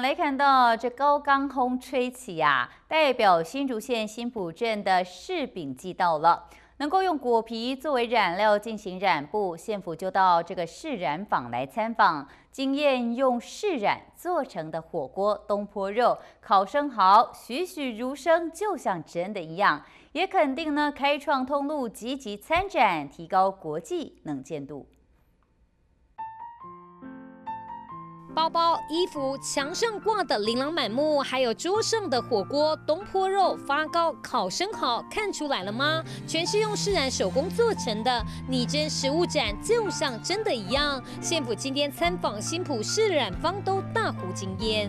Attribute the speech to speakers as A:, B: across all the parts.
A: 来看到这高岗风吹起呀，代表新竹县新埔镇的柿饼季到了，能够用果皮作为染料进行染布，县府就到这个柿染坊来参访，经验用柿染做成的火锅、东坡肉、烤生蚝，栩栩如生，就像真的一样，也肯定呢开创通路，积极参展，提高国际能见度。
B: 包包、衣服，墙上挂的琳琅满目，还有桌上的火锅、东坡肉、发糕、烤生蚝，看出来了吗？全是用释然手工做成的，拟真食物展就像真的一样。县府今天参访新浦市染坊，都大呼惊艳。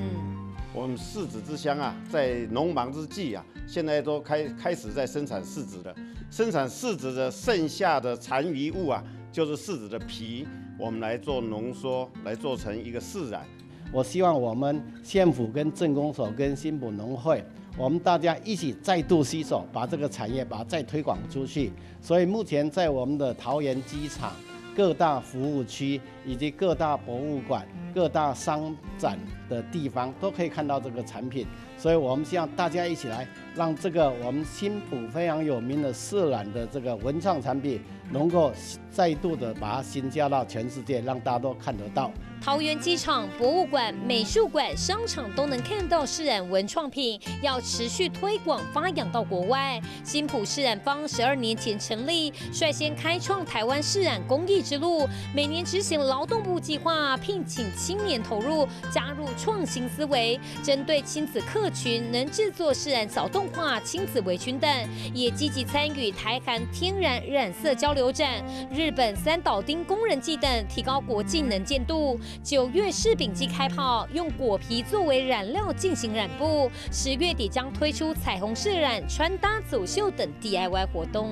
C: 我们柿子之乡啊，在农忙之际啊，现在都开开始在生产柿子了。生产柿子的剩下的残余物啊，就是柿子的皮。我们来做浓缩，来做成一个柿染。
D: 我希望我们县府跟镇公所跟新埔农会，我们大家一起再度携手，把这个产业把它再推广出去。所以目前在我们的桃园机场、各大服务区以及各大博物馆、各大商展的地方，都可以看到这个产品。所以我们希望大家一起来，让这个我们新浦非常有名的色染的这个文创产品，能够再度的把它新加到全世界，让大家都看得到。
B: 桃园机场、博物馆、美术馆、商场都能看到释染文创品，要持续推广发扬到国外。新浦释染坊十二年前成立，率先开创台湾释染公益之路，每年执行劳动部计划，聘请青年投入，加入创新思维，针对亲子客群能制作释染小动画、亲子围裙等，也积极参与台韩天然染色交流展、日本三岛町工人季等，提高国际能见度。九月柿饼季开炮，用果皮作为染料进行染布。十月底将推出彩虹饰染、穿搭走秀等 DIY 活动。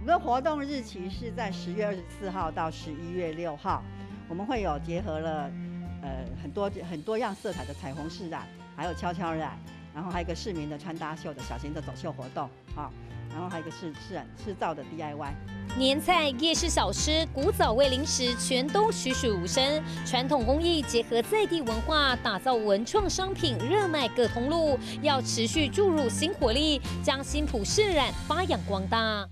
E: 我们的活动日期是在十月二十四号到十一月六号，我们会有结合了呃很多很多样色彩的彩虹饰染，还有悄悄染，然后还有一个市民的穿搭秀的小型的走秀活动啊。然后还有一个是是制造的 DIY，
B: 年菜、夜市小吃、古早味零食，全都栩栩如生。传统工艺结合在地文化，打造文创商品，热卖各通路。要持续注入新活力，将新浦市染发扬光大。